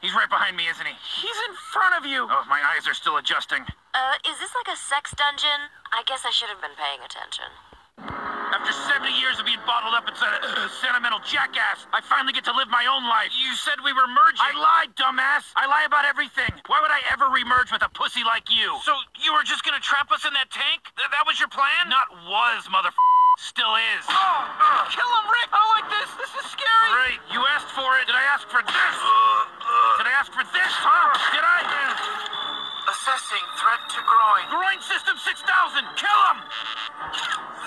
He's right behind me, isn't he? He's in front of you. Oh, my eyes are still adjusting. Uh, is this like a sex dungeon? I guess I should have been paying attention. After 70 years of being bottled up as a uh, sentimental jackass, I finally get to live my own life. You said we were merging. I lied, dumbass. I lie about everything. Why would I ever remerge with a pussy like you? So you were just gonna trap us in that tank? Th- that was your plan? Not was, mother. Still is. Oh, uh, kill him, Rick! I don't like this. This is scary. Great. You asked for it. Did I ask for this? Did I ask for this, huh? Did I? Assessing threat to groin. Groin System 6000! Kill him!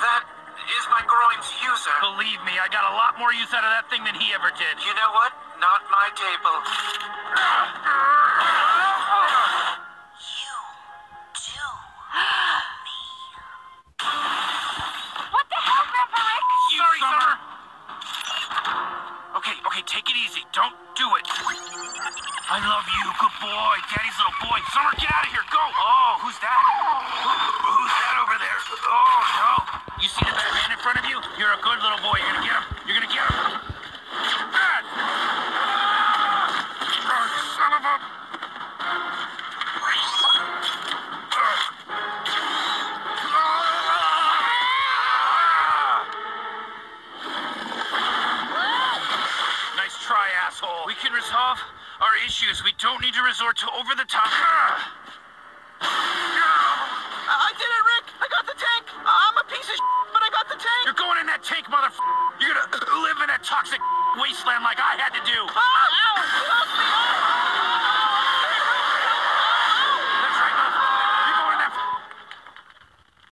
That is my groin's user. Believe me, I got a lot more use out of that thing than he ever did. You know what? Not my table. You do me. What the hell, Grandpa Rick? You Sorry, Summer. Okay, okay, take it easy. Don't do it. I love you, good boy. Daddy's little boy. Summer, get out of here. Go. Oh, who's that? Who, who's that over there? Oh, no. You see the man in front of you? You're a good little boy. You're gonna get him. You're gonna get him. Dad! Oh, son of a... Nice try, asshole. We can resolve our issues. We don't need to resort to over-the-top... I did it, Rick! I got the tank! I'm a piece of but I got the tank! You're going in that tank, mother... You're gonna live in that toxic wasteland like I had to do! Ah!